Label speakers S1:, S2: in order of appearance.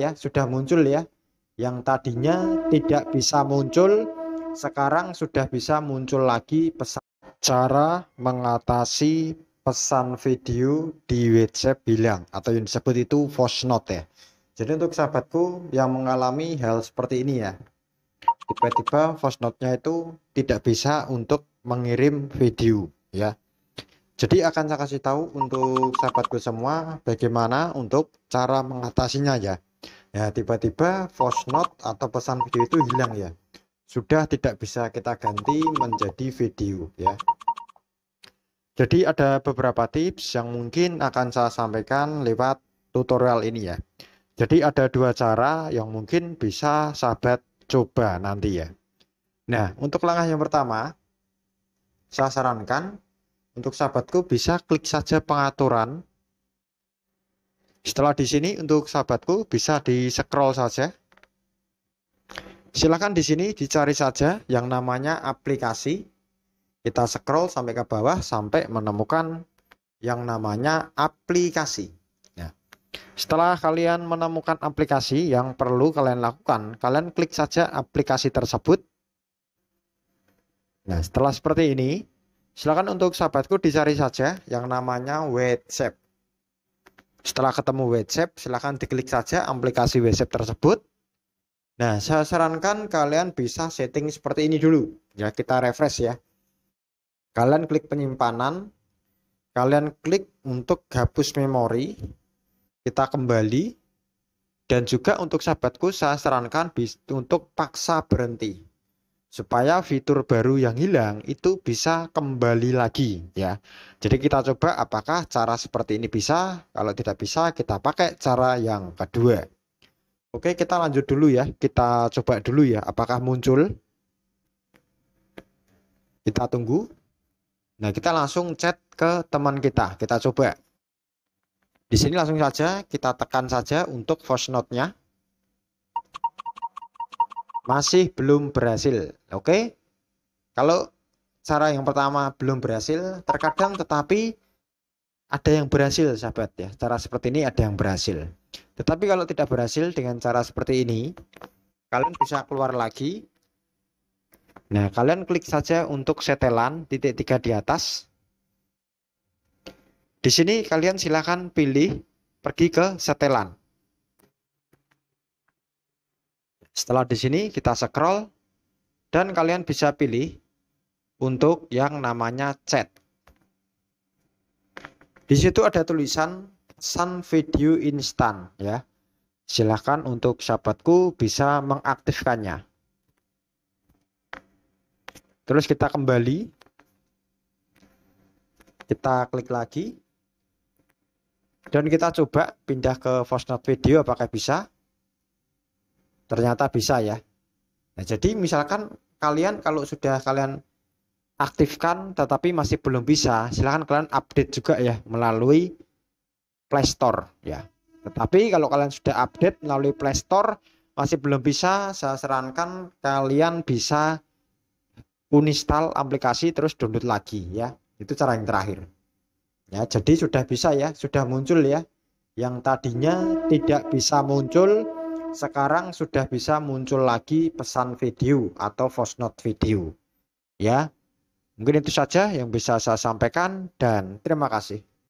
S1: ya, sudah muncul ya. Yang tadinya tidak bisa muncul, sekarang sudah bisa muncul lagi pesan. Cara mengatasi pesan video di WhatsApp bilang atau yang disebut itu voice note ya. Jadi untuk sahabatku yang mengalami hal seperti ini ya, tiba-tiba voice note-nya itu tidak bisa untuk mengirim video ya. Jadi akan saya kasih tahu untuk sahabatku semua bagaimana untuk cara mengatasinya ya. Ya tiba-tiba voice note atau pesan video itu hilang ya. Sudah tidak bisa kita ganti menjadi video ya. Jadi ada beberapa tips yang mungkin akan saya sampaikan lewat tutorial ini ya. Jadi ada dua cara yang mungkin bisa sahabat coba nanti ya. Nah untuk langkah yang pertama saya sarankan untuk sahabatku bisa klik saja pengaturan. Setelah di sini untuk sahabatku bisa di scroll saja. Silakan di sini dicari saja yang namanya aplikasi. Kita scroll sampai ke bawah sampai menemukan yang namanya aplikasi. Ya. Setelah kalian menemukan aplikasi yang perlu kalian lakukan, kalian klik saja aplikasi tersebut. Nah, setelah seperti ini, Silakan untuk sahabatku dicari saja yang namanya WhatsApp. Setelah ketemu WhatsApp, silakan diklik saja aplikasi WhatsApp tersebut. Nah, saya sarankan kalian bisa setting seperti ini dulu. Ya, kita refresh ya. Kalian klik penyimpanan, kalian klik untuk hapus memori, kita kembali, dan juga untuk sahabatku saya sarankan untuk paksa berhenti supaya fitur baru yang hilang itu bisa kembali lagi ya. Jadi kita coba apakah cara seperti ini bisa? Kalau tidak bisa kita pakai cara yang kedua. Oke, kita lanjut dulu ya. Kita coba dulu ya apakah muncul. Kita tunggu. Nah, kita langsung chat ke teman kita. Kita coba. Di sini langsung saja kita tekan saja untuk voice note-nya masih belum berhasil. Oke. Kalau cara yang pertama belum berhasil, terkadang tetapi ada yang berhasil sahabat ya. Cara seperti ini ada yang berhasil. Tetapi kalau tidak berhasil dengan cara seperti ini, kalian bisa keluar lagi. Nah, kalian klik saja untuk setelan titik tiga di atas. Di sini kalian silakan pilih pergi ke setelan. Setelah di sini kita scroll dan kalian bisa pilih untuk yang namanya chat. Di situ ada tulisan Sun Video Instant ya. Silahkan untuk sahabatku bisa mengaktifkannya. Terus kita kembali. Kita klik lagi. Dan kita coba pindah ke voice note video apakah bisa. Ternyata bisa ya. Nah, jadi misalkan kalian kalau sudah kalian aktifkan tetapi masih belum bisa, silahkan kalian update juga ya melalui Play Store ya. Tetapi kalau kalian sudah update melalui Play Store masih belum bisa, saya sarankan kalian bisa uninstall aplikasi terus download lagi ya. Itu cara yang terakhir. Ya, jadi sudah bisa ya, sudah muncul ya. Yang tadinya tidak bisa muncul sekarang sudah bisa muncul lagi pesan video atau voice note video. Ya, mungkin itu saja yang bisa saya sampaikan dan terima kasih.